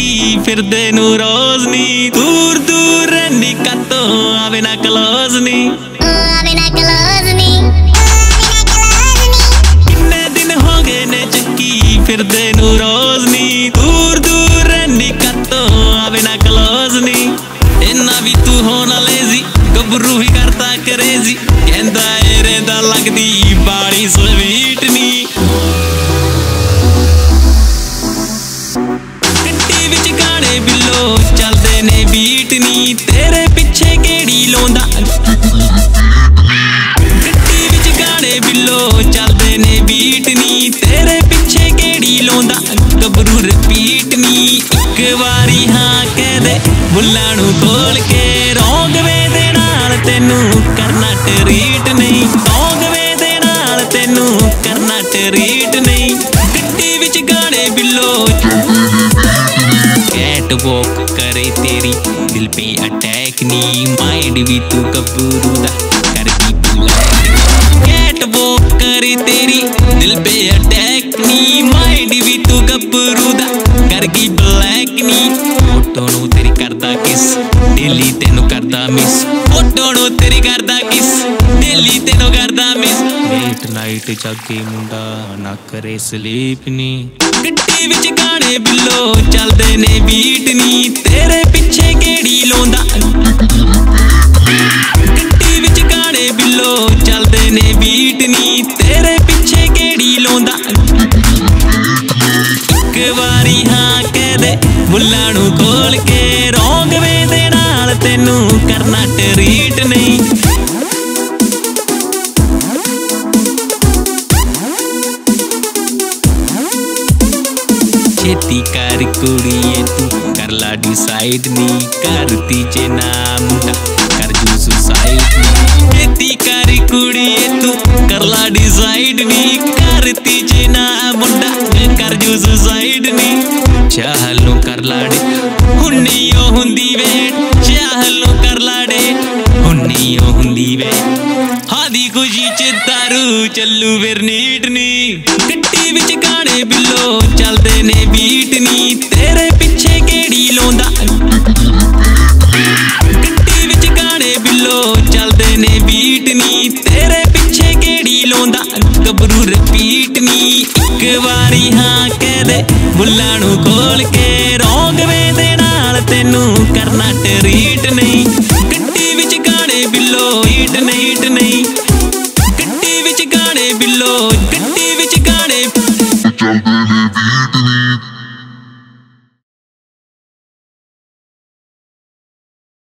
ਚੱਕੀ ਫਿਰਦੇ ਨੂੰ ਰੋਜ਼ ਨੀ? ਦੂਰ ਦੂਰ ਰਹਿਨੀ ਕੱਤੋਂ ਆਵੇ ਨਾ ਕਲੋਜ਼ ਨੀ? ਆਵੇ ਨਾ ਕਲੋਜ਼ ਨੀ। ਕਿੰਨੇ ਦਿਨ ਹੋ ਗਏ ਨੇ ਚੱਕੀ ਫਿਰਦੇ ਨੂੰ ਰੋਜ਼ ਨੀ? ਦੂਰ ਦੂਰ ਰਹਿਨੀ ਕੱਤੋਂ ਆਵੇ ਨਾ ਕਲੋਜ਼ ਨੀ? ਇੰਨਾ ਵੀ ਤੂੰ ਹੋਣਾ ਲੇਜ਼ੀ ਗੱਭਰੂ ਹੀ ਕਰਤਾ ਕਰੇਜ਼ੀ। ਕਹਿੰਦਾ ਏ ਰਹਿੰਦਾ ਲੱਗਦੀ ਬਾੜੀ ਸਵੀਟ ਚੱਲਦੇ ਨੇ ਬੀਟ ਨੀ ਤੇਰੇ ਪਿੱਛੇ ਕਿਹੜੀ ਲਾਉਂਦਾ ਗੱਡੀ ਵਿੱਚ ਗਾਣੇ ਬਿੱਲੋ ਚੱਲਦੇ ਨੇ ਬੀਟ ਨੀ ਤੇਰੇ ਪਿੱਛੇ ਕਿਹੜੀ ਲਾਉਂਦਾ ਗੱਭਰੂ ਰਿਪੀਟ ਨੀ। ਇੱਕ ਵਾਰੀ ਹਾਂ ਕਹਿ ਦੇ, ਬੁੱਲਾਂ ਨੂੰ ਖੋਲ ਕੇ ਰੋਂਗਵੇ ਦੇ ਨਾਲ ਤੈਨੂੰ ਕਰਨਾ ਟਰੀਟ ਨਹੀਂ। ਰੋਂਗਵੇ ਦੇ ਨਾਲ ਤੈਨੂੰ ਕਰਨਾ ਟਰੀਟ ਨਹੀਂ। कैट वॉक करे तेरी दिल पे अटैक नी माइंड भी तू कबरू दा कर दी ब्लैक कैट वॉक करे तेरी दिल पे अटैक नी माइंड भी तू कबरू दा कर गई ब्लैक नी ਫੋਟੋ ਨੂੰ ਤੇਰੀ ਕਰਦਾ ਕਿਸ ਡੇਲੀ ਤੈਨੂੰ ਕਰਦਾ ਮਿਸ ਫੋਟੋ ਨੂੰ ਤੇਰੀ ਕਰਦਾ ਕਿਸ ਡੇਲੀ ਤੈਨੂੰ ਕਰਦਾ ਮਿਸ ਲੇਟ ਨਾਈਟ ਜਾਗੇ ਮੁੰਡਾ ਨਾ ਕਰੇ ਸਲੀਪ ਨੀ ਗੱਡੀ ਵਿੱਚ ਗਾਣੇ ਬਿੱਲੋ ਚੱਲਦੇ ਨੇ ਬੀਟ ਨੀ। ਤੇਰੇ ਪਿੱਛੇ ਕਿਹੜੀ ਲਾਉਂਦਾ ਗੱਡੀ ਵਿੱਚ ਗਾਣੇ ਬਿੱਲੋ ਚੱਲਦੇ ਨੇ ਬੀਟ ਨੀ। ਤੇਰੇ ਪਿੱਛੇ ਕਿਹੜੀ ਲਾਉਂਦਾ ਇੱਕ ਵਾਰੀ ਹਾਂ ਕਹਿ ਦੇ ਬੁੱਲਾਂ ਨੂੰ ਖੋਲ ਕੇ ਰੋਂਗਵੇ ਦੇ ਨਾਲ ਤੈਨੂੰ ਕਰਨਾ ਟਰੀਟ ਨਹੀਂ। ਛੇਤੀ ਕਰ ਕੁੜੀਏ ਤੂੰ, ਕਰ ਲਾ ਡਿਸਾਈਡ ਨੀ ਕਰਤੀ ਜੇ ਨਾ ਮੁੰਡਾ, ਕਰ ਜੂ ਸੁਸਾਈਡ ਛੇਤੀ ਕਰ ਕੁੜੀਏ ਤੂੰ, ਕਰ ਲਾ ਡਿਸਾਈਡ ਨੀ ਕਰਤੀ ਜੇ ਨਾ ਮੁੰਡਾ ਕਰ ਜੂ ਸੁਸਾਈਡ ਨੀ। ਚਾਹਲ ਕਰ ਲਾੜੇ ਹੁੰਨੀ ਉਹ ਹੁੰਦੀ ਵੇ। ਚਾਹਲ ਕਰ ਲਾੜੇ ਹੁੰਨੀ ਉਹ ਹੁੰਦੀ ਵੇ। ਹਾਦੀ ਖੁਸ਼ੀ ਚ ਤਾਰੂ ਚੱਲੂ ਫਿਰ ਨੀਟ ਨੀ। ਗੱਡੀ ਵਿੱਚ ਗਾਣੇ ਬਿੱਲੋ ਗੱਭਰੂ ਰਿਪੀਟ ਨੀ। ਇੱਕ ਵਾਰੀ ਹਾਂ ਕਹਿ ਦੇ, ਬੁੱਲਾਂ ਨੂੰ ਖੋਲ ਕੇ ਰੋਂਗਵੇ ਦੇ ਨਾਲ ਤੈਨੂੰ ਕਰਨਾ ਟਰੀਟ ਨਹੀਂ। ਗੱਡੀ ਵਿੱਚ ਗਾਣੇ ਬਿੱਲੋ ਈਟ ਨਹੀਂ ਹੀਟ ਨਹੀਂ। ਗੱਡੀ ਵਿੱਚ ਗਾਣੇ ਬਿੱਲੋ ਗੱਡੀ ਵਿੱਚ ਗਾਣੇ ਚੱਲਦੇ ਨੇ ਬੀਟ ਨੀ।